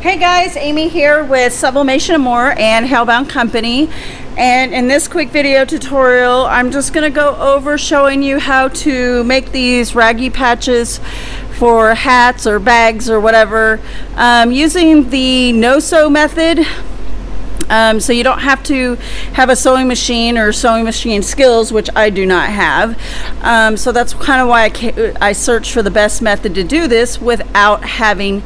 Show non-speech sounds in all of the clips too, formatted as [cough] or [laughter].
Hey guys, Amy here with Sublimation and More and Hale Bound Company. And in this quick video tutorial, I'm just gonna go over showing you how to make these raggy patches for hats or bags or whatever um, using the no-sew method. Um, so you don't have to have a sewing machine or sewing machine skills, which I do not have. Um, so that's kind of why I, I searched for the best method to do this without having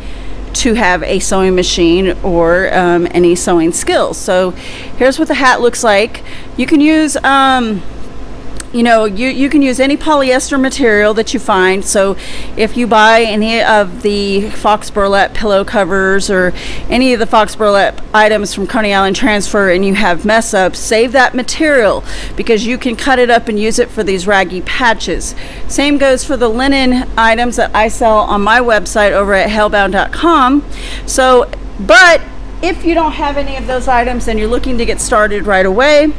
to have a sewing machine or um, any sewing skills. So here's what the hat looks like. You can use um, you know, you, you can use any polyester material that you find. So if you buy any of the Fox Burlap pillow covers or any of the Fox Burlap items from Coney Island Transfer and you have mess ups, save that material because you can cut it up and use it for these raggy patches. Same goes for the linen items that I sell on my website over at halebound.com. So, but if you don't have any of those items and you're looking to get started right away,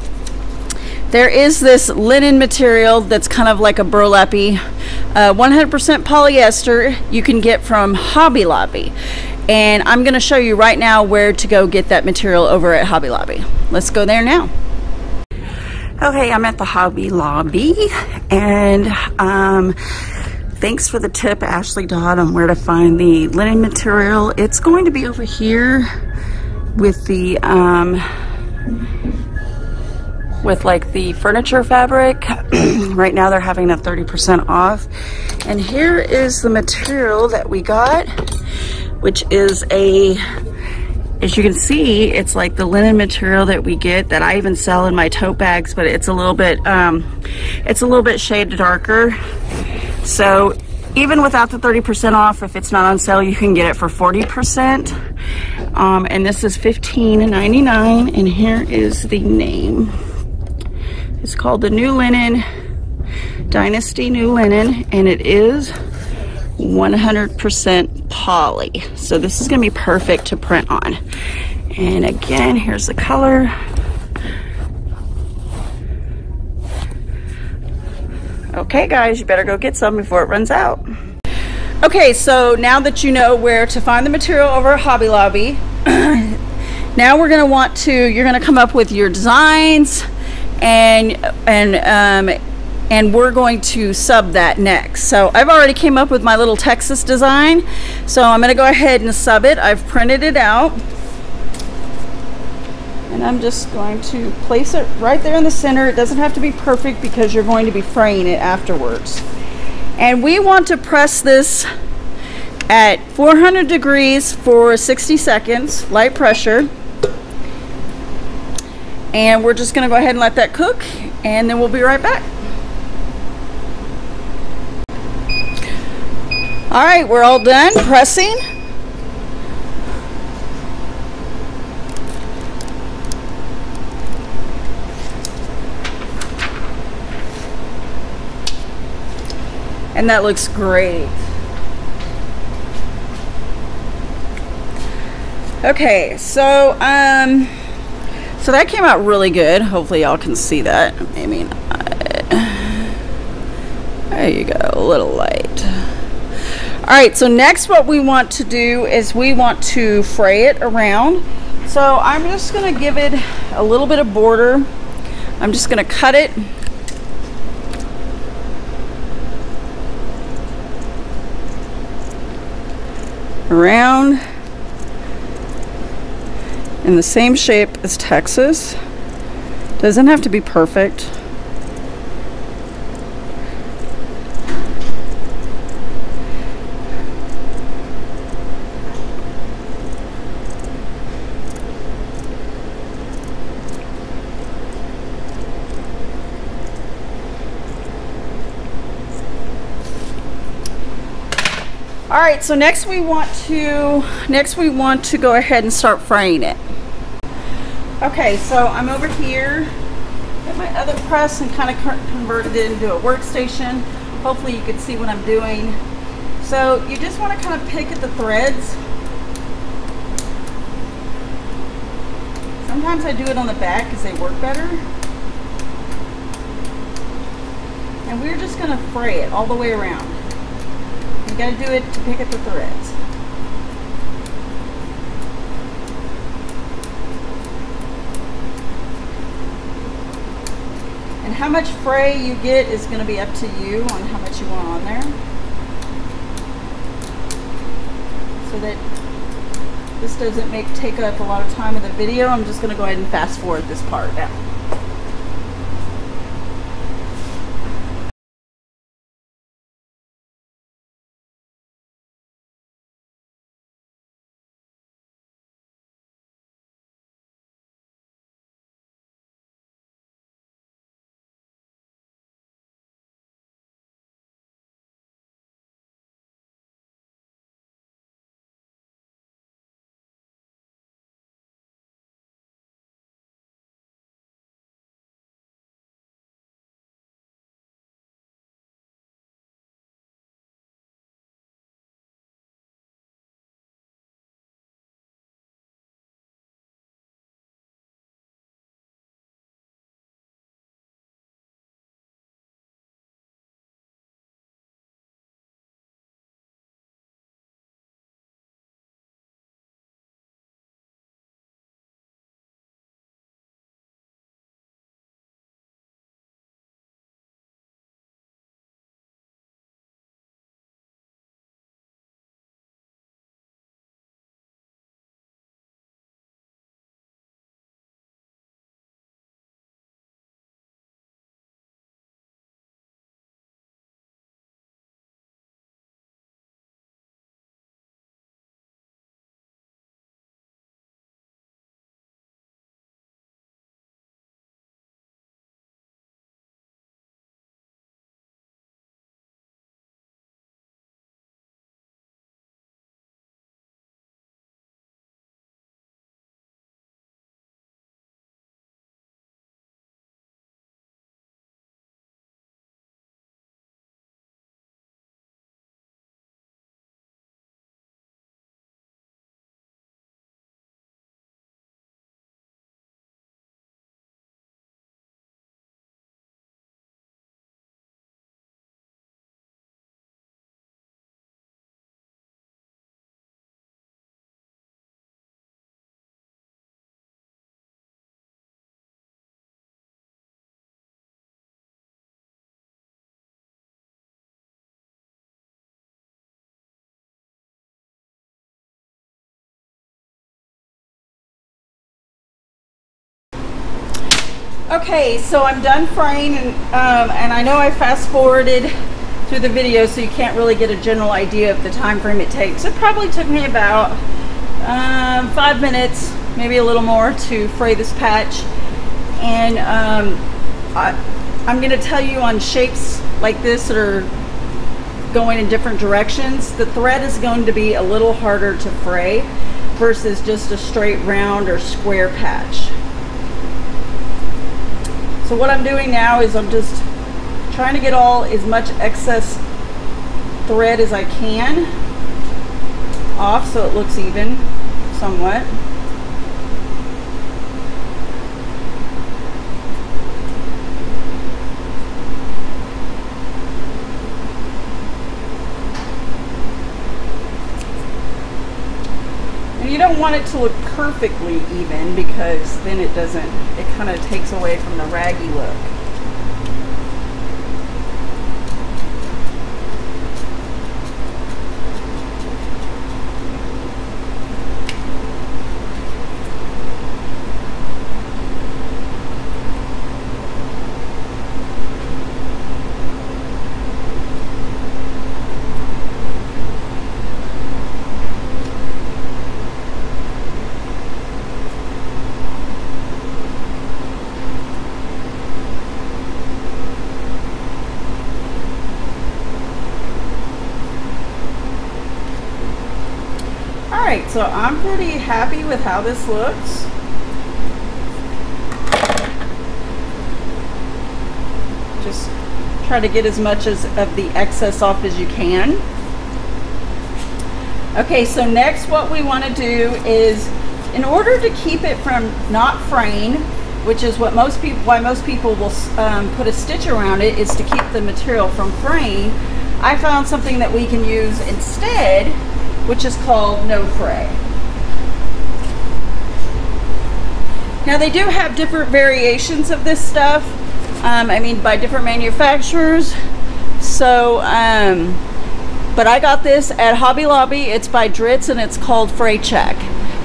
there is this linen material that's kind of like a burlappy, 100% uh, polyester you can get from Hobby Lobby. And I'm going to show you right now where to go get that material over at Hobby Lobby. Let's go there now. Okay, I'm at the Hobby Lobby and um, thanks for the tip, Ashley Dodd, on where to find the linen material. It's going to be over here with the um, with like the furniture fabric. [clears throat] right now they're having a 30% off. And here is the material that we got, which is a, as you can see, it's like the linen material that we get that I even sell in my tote bags, but it's a little bit, um, it's a little bit shaded darker. So even without the 30% off, if it's not on sale, you can get it for 40%. Um, and this is $15.99, and here is the name. It's called the New Linen, Dynasty New Linen, and it is 100% poly. So this is gonna be perfect to print on. And again, here's the color. Okay guys, you better go get some before it runs out. Okay, so now that you know where to find the material over at Hobby Lobby, [clears throat] now we're gonna want to, you're gonna come up with your designs, and and um, and we're going to sub that next. So I've already came up with my little Texas design. So I'm gonna go ahead and sub it. I've printed it out. And I'm just going to place it right there in the center. It doesn't have to be perfect because you're going to be fraying it afterwards. And we want to press this at 400 degrees for 60 seconds, light pressure and we're just gonna go ahead and let that cook and then we'll be right back. All right, we're all done pressing. And that looks great. Okay, so um, so that came out really good. Hopefully y'all can see that. I mean, I, there you go, a little light. All right, so next what we want to do is we want to fray it around. So I'm just gonna give it a little bit of border. I'm just gonna cut it around in the same shape as Texas. Doesn't have to be perfect. All so next we want to next we want to go ahead and start fraying it. Okay, so I'm over here at my other press and kind of converted it into a workstation. Hopefully you can see what I'm doing. So you just want to kind of pick at the threads. Sometimes I do it on the back because they work better. And we're just going to fray it all the way around. You got to do it to pick up the threads. And how much fray you get is going to be up to you on how much you want on there. So that this doesn't make take up a lot of time of the video, I'm just going to go ahead and fast forward this part now. Okay, so I'm done fraying and, um, and I know I fast forwarded through the video so you can't really get a general idea of the time frame it takes. It probably took me about um, five minutes, maybe a little more to fray this patch. And um, I, I'm gonna tell you on shapes like this that are going in different directions, the thread is going to be a little harder to fray versus just a straight round or square patch. So what I'm doing now is I'm just trying to get all as much excess thread as I can off so it looks even somewhat. You don't want it to look perfectly even because then it doesn't, it kind of takes away from the raggy look. right, so I'm pretty happy with how this looks. Just try to get as much as of the excess off as you can. Okay, so next what we want to do is, in order to keep it from not fraying, which is what most people, why most people will um, put a stitch around it, is to keep the material from fraying. I found something that we can use instead which is called No Fray. Now they do have different variations of this stuff. Um, I mean, by different manufacturers. So, um, but I got this at Hobby Lobby. It's by Dritz and it's called Fray Check.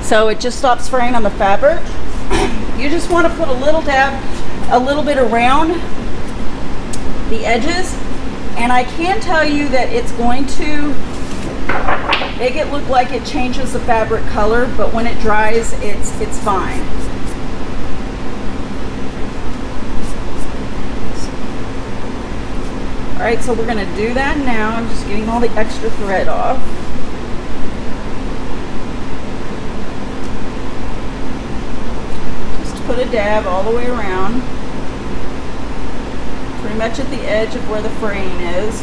So it just stops fraying on the fabric. [clears throat] You just want to put a little dab, a little bit around the edges. And I can tell you that it's going to make it look like it changes the fabric color, but when it dries, it's, it's fine. All right, so we're gonna do that now. I'm just getting all the extra thread off. Just put a dab all the way around. Pretty much at the edge of where the fraying is.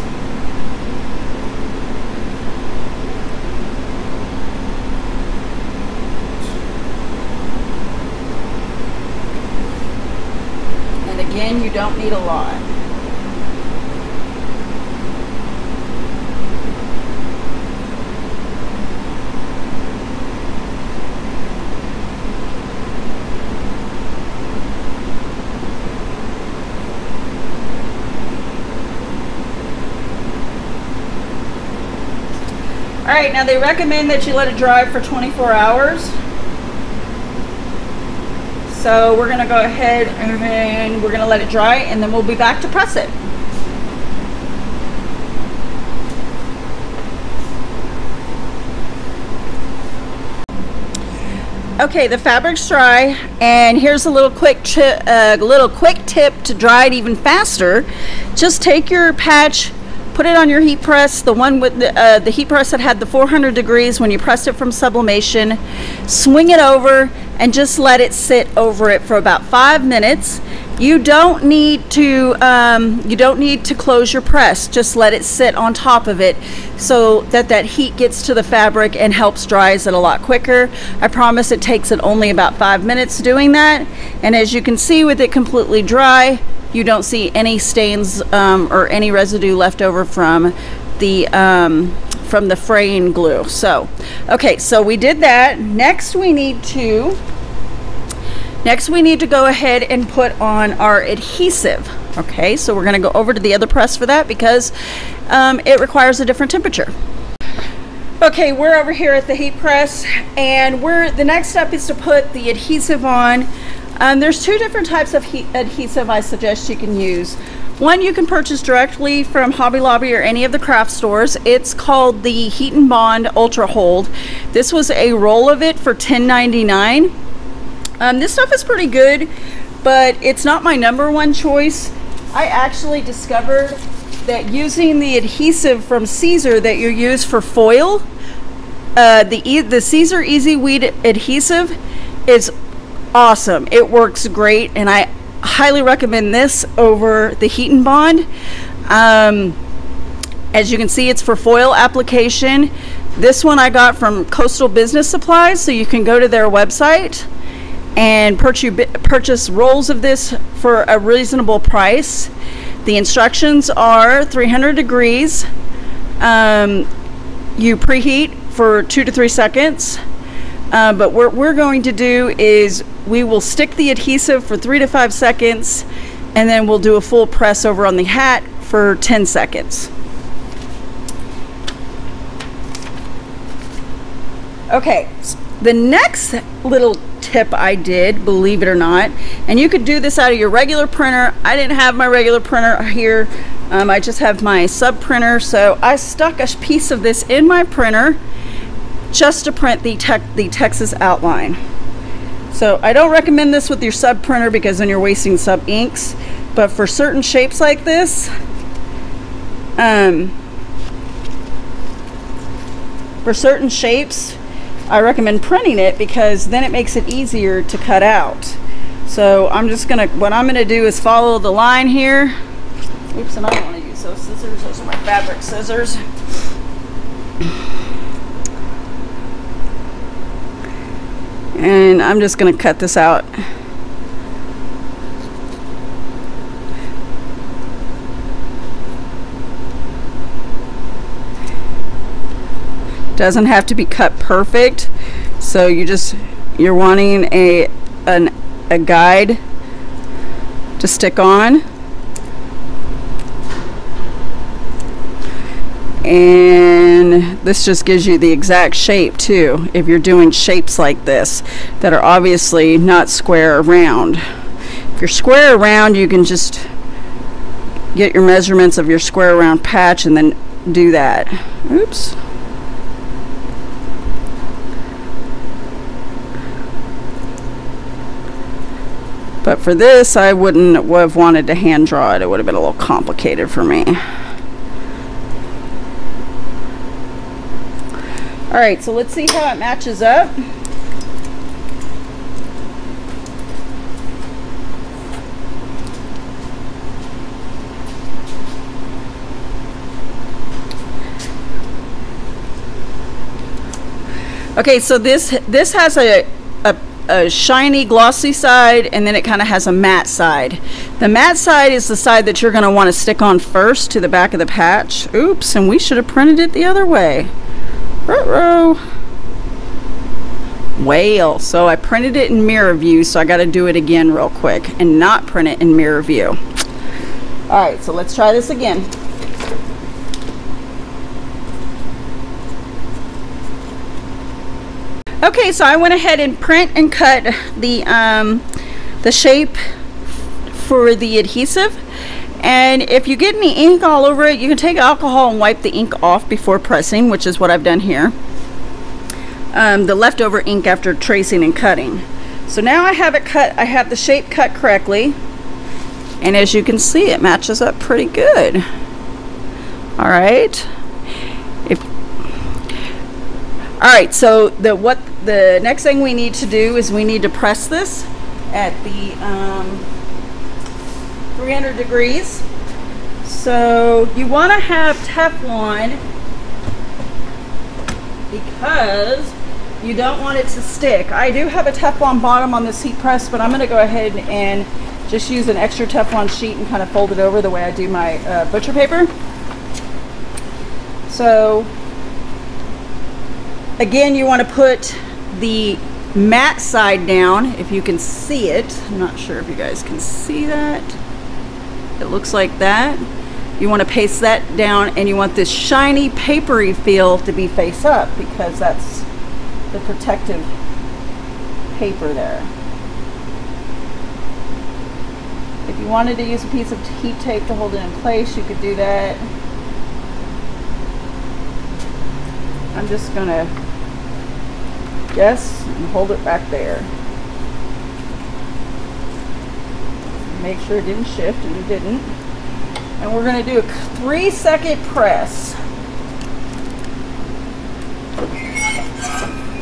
And again, you don't need a lot. All right, now they recommend that you let it dry for 24 hours. So we're gonna go ahead and we're gonna let it dry and then we'll be back to press it. Okay, the fabric's dry, and here's a little quick uh, little quick tip to dry it even faster. Just take your patch, put it on your heat press, the one with the, uh, the heat press that had the 400 degrees when you pressed it from sublimation, swing it over and just let it sit over it for about five minutes. You don't need to um, you don't need to close your press. Just let it sit on top of it so that that heat gets to the fabric and helps dries it a lot quicker. I promise it takes it only about five minutes doing that. And as you can see with it completely dry, you don't see any stains um, or any residue left over from the um, from the fraying glue. So, okay, so we did that. Next, we need to next we need to go ahead and put on our adhesive. Okay, so we're going to go over to the other press for that because um, it requires a different temperature. Okay, we're over here at the heat press, and we're the next step is to put the adhesive on. Um, there's two different types of adhesive I suggest you can use. One you can purchase directly from Hobby Lobby or any of the craft stores. It's called the Heat and Bond Ultra Hold. This was a roll of it for $10.99. Um, this stuff is pretty good, but it's not my number one choice. I actually discovered that using the adhesive from Siser that you use for foil, uh, the, the Siser Easy Weed adhesive is awesome. It works great, and I highly recommend this over the Heat and Bond. Um, as you can see, it's for foil application. This one I got from Coastal Business Supplies, so you can go to their website and purchase rolls of this for a reasonable price. The instructions are 300 degrees. Um, you preheat for two to three seconds. Uh, but what we're going to do is we will stick the adhesive for three to five seconds and then we'll do a full press over on the hat for 10 seconds. Okay, the next little tip I did, believe it or not, and you could do this out of your regular printer. I didn't have my regular printer here. Um, I just have my sub printer. So I stuck a piece of this in my printer just to print the, the Texas outline. So I don't recommend this with your sub printer because then you're wasting sub inks. But for certain shapes like this, um, for certain shapes, I recommend printing it because then it makes it easier to cut out. So I'm just gonna, what I'm gonna do is follow the line here. Oops, and I don't wanna use those scissors. Those are my fabric scissors. And I'm just going to cut this out. Doesn't have to be cut perfect, so you just you're wanting a an a guide to stick on. And this just gives you the exact shape too if you're doing shapes like this that are obviously not square or round if you're square or round you can just get your measurements of your square round patch and then do that oops But for this, I wouldn't have wanted to hand draw it. It would have been a little complicated for me. All right, so let's see how it matches up. Okay, so this this has a, a, a shiny glossy side and then it kind of has a matte side. The matte side is the side that you're going to want to stick on first to the back of the patch. Oops, and we should have printed it the other way. Ruh-roh. Whale. So I printed it in mirror view, so I got to do it again real quick and not print it in mirror view. All right, so let's try this again. Okay, so I went ahead and print and cut the um, the shape for the adhesive. And if you get any ink all over it, you can take alcohol and wipe the ink off before pressing, which is what I've done here. Um, the leftover ink after tracing and cutting. So now I have it cut, I have the shape cut correctly. And as you can see, it matches up pretty good. All right. If, all right, so the what the next thing we need to do is we need to press this at the um, 300 degrees. So you want to have Teflon because you don't want it to stick. I do have a Teflon bottom on this heat press, but I'm going to go ahead and just use an extra Teflon sheet and kind of fold it over the way I do my uh, butcher paper. So again, you want to put the matte side down if you can see it. I'm not sure if you guys can see that. It looks like that. You want to paste that down and you want this shiny papery feel to be face up because that's the protective paper there. If you wanted to use a piece of heat tape to hold it in place, you could do that. I'm just going to guess and hold it back there. Make sure it didn't shift, and it didn't. And we're going to do a three second press.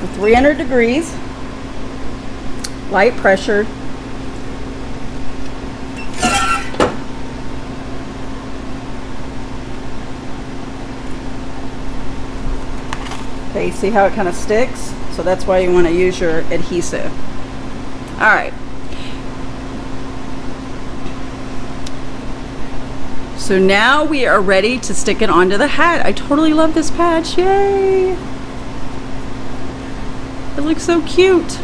For 300 degrees, light pressure. Okay, see how it kind of sticks? So that's why you want to use your adhesive. All right. So now we are ready to stick it onto the hat. I totally love this patch, yay! It looks so cute.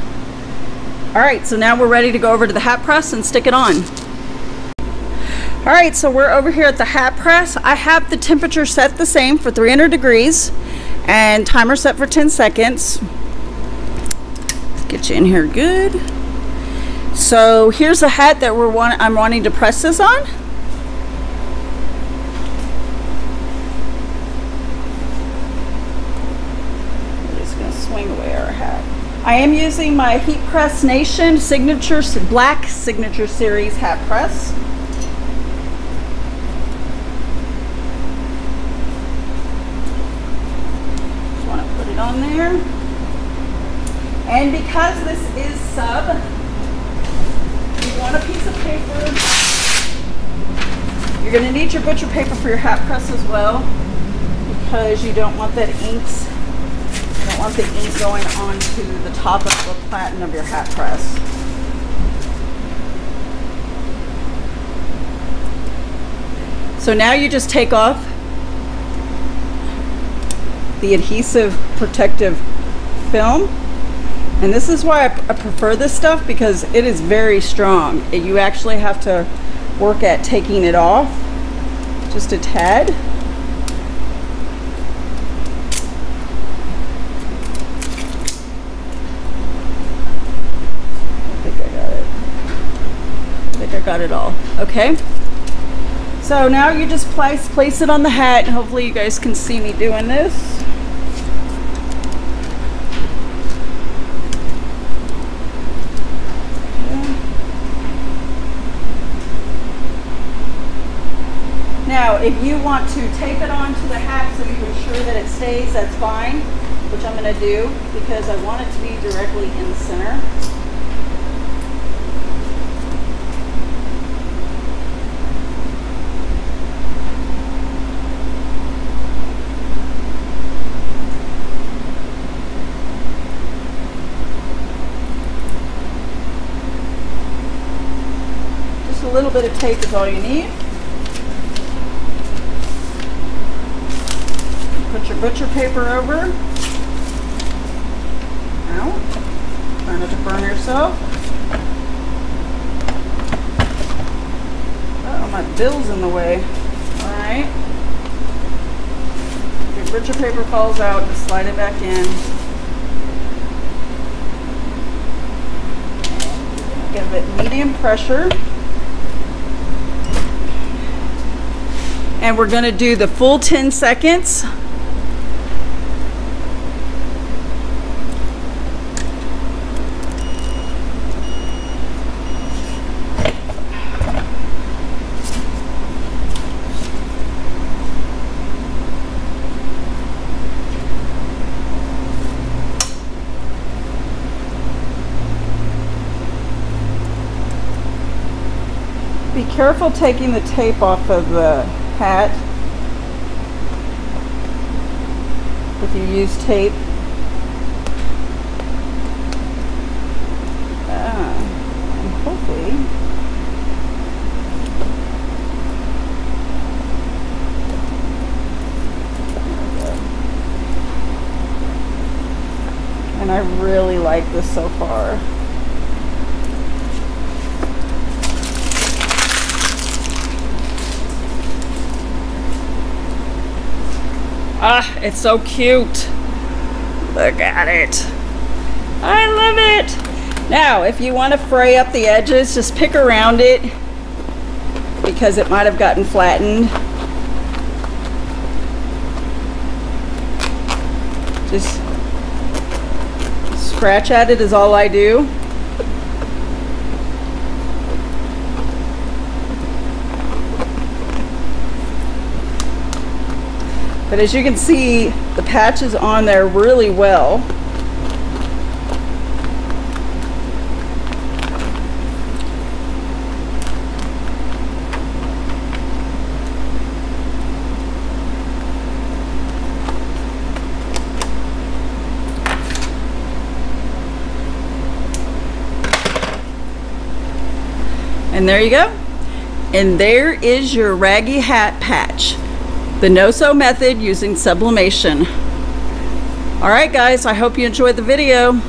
All right, so now we're ready to go over to the hat press and stick it on. All right, so we're over here at the hat press. I have the temperature set the same for 300 degrees and timer set for 10 seconds. Let's get you in here good. So here's the hat that we're want I'm wanting to press this on. I am using my Heat Press Nation Signature Black Signature Series hat press. Just want to put it on there. And because this is sub, you want a piece of paper. You're going to need your butcher paper for your hat press as well because you don't want that inks want the ink going onto the top of the platen of your hat press. So now you just take off the adhesive protective film. And this is why I, I prefer this stuff because it is very strong. You actually have to work at taking it off just a tad got it all. Okay. So now you just place place it on the hat and hopefully you guys can see me doing this. Now, if you want to tape it onto the hat so you ensure that it stays, that's fine, which I'm going to do because I want it to be directly in the center. Little bit of tape is all you need. Put your butcher paper over. Ow. Try not to burn yourself. Oh, my bill's in the way. Alright. Your butcher paper falls out, just slide it back in. Give it medium pressure. And we're going to do the full 10 seconds. Be careful taking the tape off of the hat if you use tape. Ah, and hopefully and I really like this so far. Ah, it's so cute. Look at it. I love it. Now, if you want to fray up the edges, just pick around it because it might have gotten flattened. Just scratch at it is all I do. But as you can see, the patch is on there really well. And there you go. And there is your raggy hat patch. The no-sew method using sublimation. All right, guys, I hope you enjoyed the video.